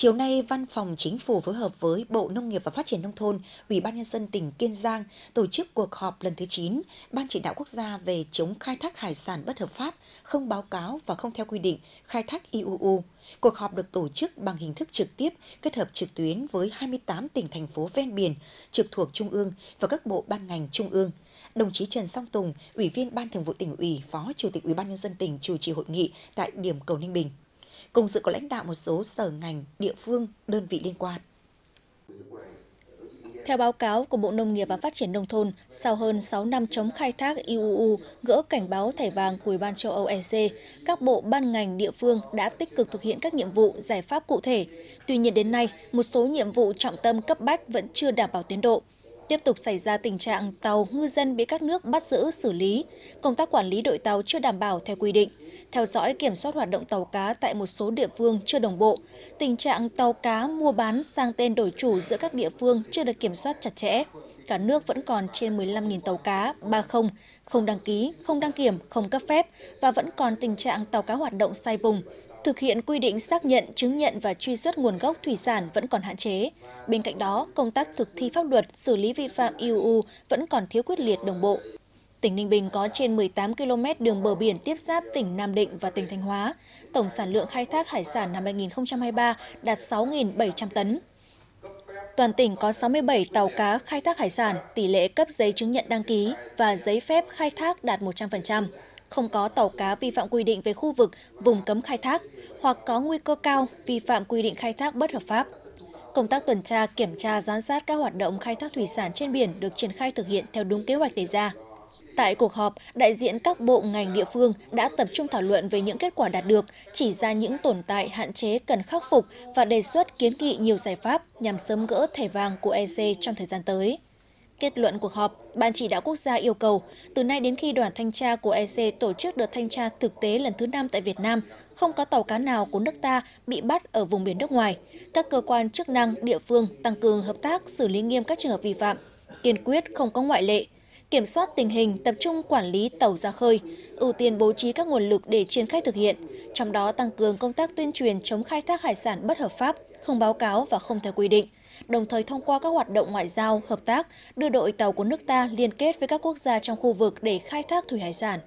Chiều nay, Văn phòng Chính phủ phối hợp với Bộ Nông nghiệp và Phát triển Nông thôn, Ủy ban Nhân dân tỉnh Kiên Giang tổ chức cuộc họp lần thứ 9 Ban chỉ đạo quốc gia về chống khai thác hải sản bất hợp pháp, không báo cáo và không theo quy định khai thác IUU. Cuộc họp được tổ chức bằng hình thức trực tiếp, kết hợp trực tuyến với 28 tỉnh thành phố ven biển trực thuộc Trung ương và các bộ ban ngành Trung ương. Đồng chí Trần Song Tùng, Ủy viên Ban Thường vụ tỉnh ủy, Phó Chủ tịch Ủy ban nhân dân tỉnh chủ trì hội nghị tại điểm cầu Ninh Bình. Cùng sự có lãnh đạo một số sở ngành, địa phương, đơn vị liên quan. Theo báo cáo của Bộ Nông nghiệp và Phát triển Nông thôn, sau hơn 6 năm chống khai thác IUU, gỡ cảnh báo thẻ vàng của Ủy ban châu Âu EC, các bộ ban ngành địa phương đã tích cực thực hiện các nhiệm vụ, giải pháp cụ thể. Tuy nhiên đến nay, một số nhiệm vụ trọng tâm cấp bách vẫn chưa đảm bảo tiến độ. Tiếp tục xảy ra tình trạng tàu ngư dân bị các nước bắt giữ, xử lý, công tác quản lý đội tàu chưa đảm bảo theo quy định theo dõi kiểm soát hoạt động tàu cá tại một số địa phương chưa đồng bộ. Tình trạng tàu cá mua bán sang tên đổi chủ giữa các địa phương chưa được kiểm soát chặt chẽ. Cả nước vẫn còn trên 15.000 tàu cá 30, không đăng ký, không đăng kiểm, không cấp phép và vẫn còn tình trạng tàu cá hoạt động sai vùng. Thực hiện quy định xác nhận, chứng nhận và truy xuất nguồn gốc thủy sản vẫn còn hạn chế. Bên cạnh đó, công tác thực thi pháp luật, xử lý vi phạm IUU vẫn còn thiếu quyết liệt đồng bộ. Tỉnh Ninh Bình có trên 18 km đường bờ biển tiếp giáp tỉnh Nam Định và tỉnh Thanh Hóa. Tổng sản lượng khai thác hải sản năm 2023 đạt 6.700 tấn. Toàn tỉnh có 67 tàu cá khai thác hải sản, tỷ lệ cấp giấy chứng nhận đăng ký và giấy phép khai thác đạt 100%. Không có tàu cá vi phạm quy định về khu vực, vùng cấm khai thác hoặc có nguy cơ cao vi phạm quy định khai thác bất hợp pháp. Công tác tuần tra, kiểm tra, giám sát các hoạt động khai thác thủy sản trên biển được triển khai thực hiện theo đúng kế hoạch đề ra. Tại cuộc họp, đại diện các bộ ngành địa phương đã tập trung thảo luận về những kết quả đạt được, chỉ ra những tồn tại hạn chế cần khắc phục và đề xuất kiến nghị nhiều giải pháp nhằm sớm gỡ thẻ vàng của EC trong thời gian tới. Kết luận cuộc họp, Ban chỉ đạo quốc gia yêu cầu, từ nay đến khi đoàn thanh tra của EC tổ chức đợt thanh tra thực tế lần thứ 5 tại Việt Nam, không có tàu cá nào của nước ta bị bắt ở vùng biển nước ngoài. Các cơ quan chức năng, địa phương tăng cường hợp tác xử lý nghiêm các trường hợp vi phạm, kiên quyết không có ngoại lệ, kiểm soát tình hình, tập trung quản lý tàu ra khơi, ưu tiên bố trí các nguồn lực để triển khai thực hiện, trong đó tăng cường công tác tuyên truyền chống khai thác hải sản bất hợp pháp, không báo cáo và không theo quy định, đồng thời thông qua các hoạt động ngoại giao, hợp tác, đưa đội tàu của nước ta liên kết với các quốc gia trong khu vực để khai thác thủy hải sản.